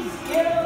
Please give